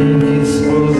Deus